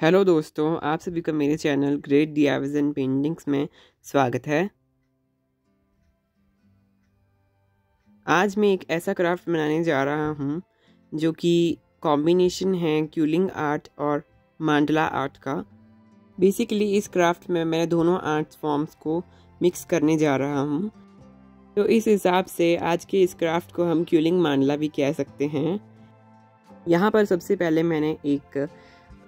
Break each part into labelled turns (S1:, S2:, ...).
S1: Hello दोस्तों, आप सभी का मेरे चैनल ग्रेट डियाविज एंड पेंटिंग्स में स्वागत है। आज मैं एक ऐसा क्राफ्ट बनाने जा रहा हूँ, जो कि कॉम्बिनेशन है क्यूलिंग आर्ट और मांडला आर्ट का। बेसिकली इस क्राफ्ट में मैं दोनों आर्ट फॉर्म्स को मिक्स करने जा रहा हूँ। तो इस हिसाब से आज के इस क्राफ्ट को हम क्यूलिंग मांडला भी कह सकते हैं। यहाँ पर सबसे पहले मैंने एक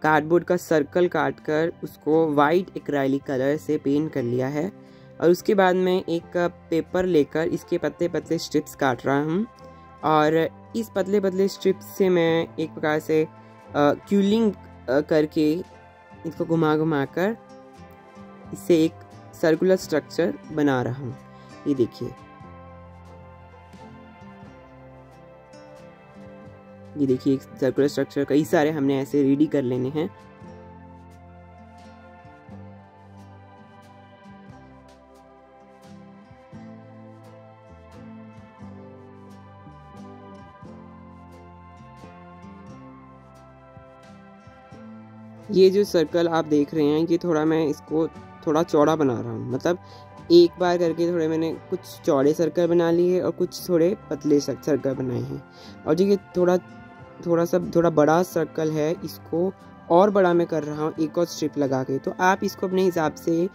S1: कार्डबोर्ड का सर्कल काट कर उसको वाइट एक्राइलिक कलर से पेंट कर लिया है। और उसके बाद मैं एक पेपर लेकर इसके पतले पतले स्ट्रिप्स काट रहा हूँ। और इस पतले पतले स्ट्रिप्स से मैं एक प्रकार से क्यूलिंग करके इसको घुमा घुमा कर इससे एक सर्कुलर स्ट्रक्चर बना रहा हूँ। ये देखिए। ये देखिए, एक सर्कुलर स्ट्रक्चर कई सारे हमने ऐसे रेडी कर लेने हैं। ये जो सर्कल आप देख रहे हैं, ये थोड़ा मैं इसको थोड़ा चौड़ा बना रहा हूँ। मतलब एक बार करके थोड़े मैंने कुछ चौड़े सर्कल बना लिए और कुछ थोड़े पतले सर्कल बनाए हैं। और जो, ये थोड़ा थोड़ा सा, थोड़ा बड़ा सर्कल है, इसको और बड़ा मैं कर रहा हूँ, एक और स्ट्रिप लगा के। तो आप इसको अपने हिसाब से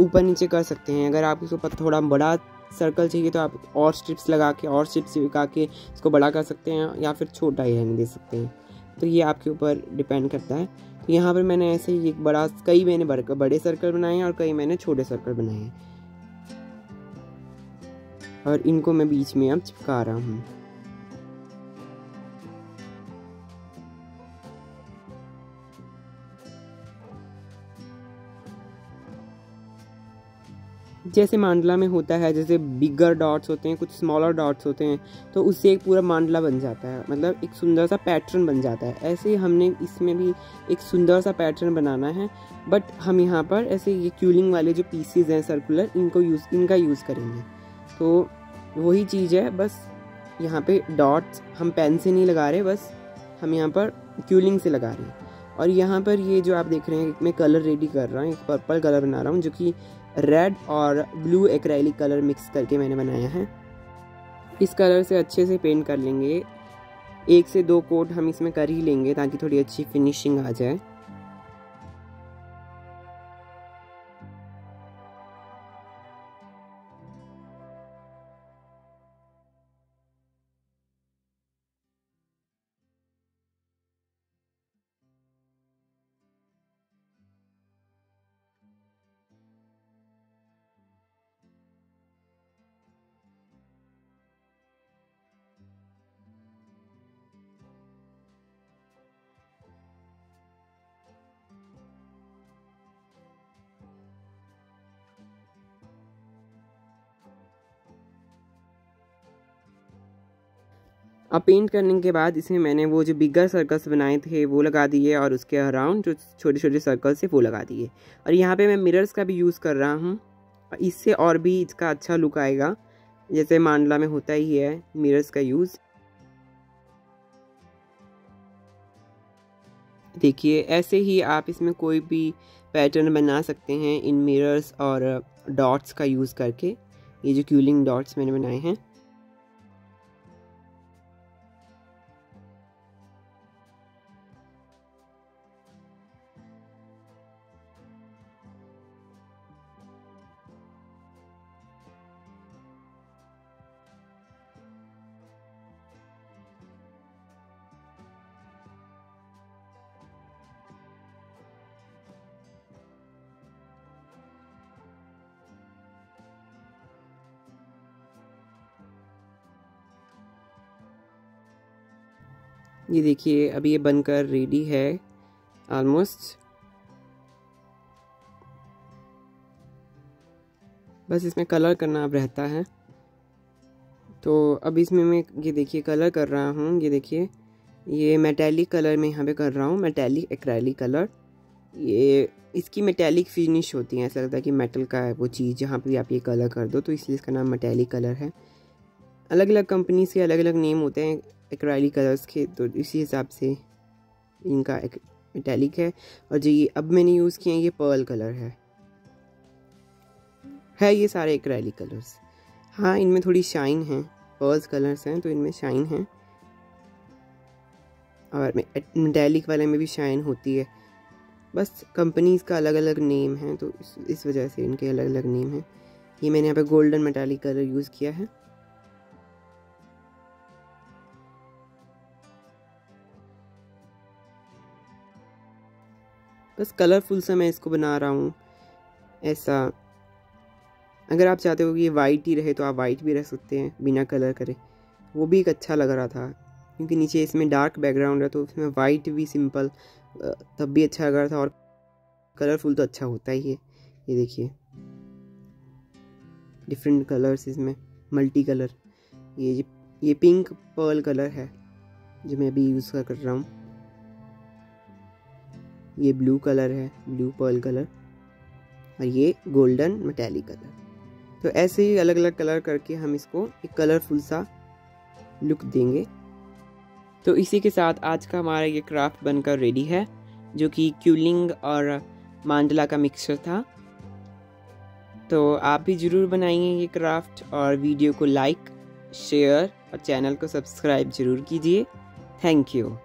S1: ऊपर नीचे कर सकते हैं। अगर आप इसको थोड़ा बड़ा सर्कल चाहिए तो आप और स्ट्रिप्स लगा के, और स्ट्रिप्स लगा के इसको बड़ा कर सकते हैं या फिर छोटा ही रहने दे सकते हैं। तो ये आपके ऊपर डिपेंड करता है। तो यहाँ पर मैंने ऐसे ही एक बड़ा, कई मैंने बड़े सर्कल बनाए हैं और कई मैंने छोटे सर्कल बनाए हैं। और इनको मैं बीच में अब चिपका रहा हूँ। जैसे मांडला में होता है, जैसे बिगर डॉट्स होते हैं, कुछ स्मॉलर डॉट्स होते हैं तो उससे एक पूरा मांडला बन जाता है। मतलब एक सुंदर सा पैटर्न बन जाता है। ऐसे ही हमने इसमें भी एक सुंदर सा पैटर्न बनाना है। बट हम यहाँ पर ऐसे ये क्यूलिंग वाले जो पीसीज हैं सर्कुलर इनको यूज़ इनका यूज़ करेंगे। तो वही चीज़ है, बस यहाँ पे डॉट्स हम पेन से नहीं लगा रहे, बस हम यहाँ पर क्यूलिंग से लगा रहे हैं। और यहाँ पर ये जो आप देख रहे हैं मैं कलर रेडी कर रहा हूँ, एक पर्पल कलर बना रहा हूँ, जो कि रेड और ब्लू एक्रेलिक कलर मिक्स करके मैंने बनाया है। इस कलर से अच्छे से पेंट कर लेंगे। एक से दो कोट हम इसमें कर ही लेंगे ताकि थोड़ी अच्छी फिनिशिंग आ जाए। अब पेंट करने के बाद इसमें मैंने वो जो बिगर सर्कल्स बनाए थे, वो लगा दिए और उसके अराउंड जो छोटे छोटे सर्कल्स थे, वो लगा दिए। और यहाँ पे मैं मिरर्स का भी यूज़ कर रहा हूँ। इससे और भी इसका अच्छा लुक आएगा। जैसे मांडला में होता ही है मिरर्स का यूज़ देखिए, ऐसे ही आप इसमें कोई भी पैटर्न बना सकते हैं इन मिरर्स और डॉट्स का यूज़ करके। ये जो क्यूलिंग डॉट्स मैंने बनाए हैं। ये देखिए अभी ये बनकर रेडी है ऑलमोस्ट बस इसमें कलर करना अब रहता है। तो अब इसमें मैं ये देखिए कलर कर रहा हूँ, ये देखिए। ये मेटेलिक कलर में यहाँ पे कर रहा हूँ मेटेलिक एक्रेलिक कलर ये, इसकी मेटेलिक फिनिश होती है, ऐसा लगता है कि मेटल का है वो चीज़, जहाँ पे आप ये कलर कर दो तो इसलिए इसका नाम मेटेलिक कलर है। अलग अलग कंपनीज़ के अलग अलग नेम होते हैं। एक्राइली कलर्स के तो इसी हिसाब से इनका मेटेलिक है। और जो ये अब मैंने यूज़ किए हैं ये पर्ल कलर है। है ये सारे एक्रेलिक कलर्स। हाँ इनमें थोड़ी शाइन है। पर्ल्स कलर्स हैं तो इनमें शाइन है। और मेटेलिक वाले में भी शाइन होती है। बस कंपनीज़ का अलग अलग नेम है तो इस, इस वजह से इनके अलग अलग नेम हैं। ये मैंने यहाँ पे गोल्डन मेटालिक कलर यूज़ किया है। बस कलरफुल सा मैं इसको बना रहा हूँ। ऐसा। अगर आप चाहते हो कि ये वाइट ही रहे तो आप वाइट भी रख सकते हैं, बिना कलर करे। वो भी एक अच्छा लग रहा था, क्योंकि नीचे इसमें डार्क बैकग्राउंड है तो उसमें वाइट भी सिंपल तब भी अच्छा लग रहा था, और कलरफुल तो अच्छा होता ही है। ये देखिए। डिफरेंट कलर्स इसमें मल्टी कलर ये ये पिंक पर्ल कलर है, जो मैं अभी यूज़ कर रहा हूँ। ये ब्लू कलर है, ब्लू पर्ल कलर और ये गोल्डन मटैली कलर। तो ऐसे ही अलग अलग कलर करके हम इसको एक कलरफुल सा लुक देंगे। तो इसी के साथ आज का हमारा ये क्राफ्ट बनकर रेडी है, जो कि क्यूलिंग और मांडला का मिक्सचर था। तो आप भी ज़रूर बनाइए ये क्राफ्ट और वीडियो को लाइक शेयर और चैनल को सब्सक्राइब ज़रूर कीजिए। Thank you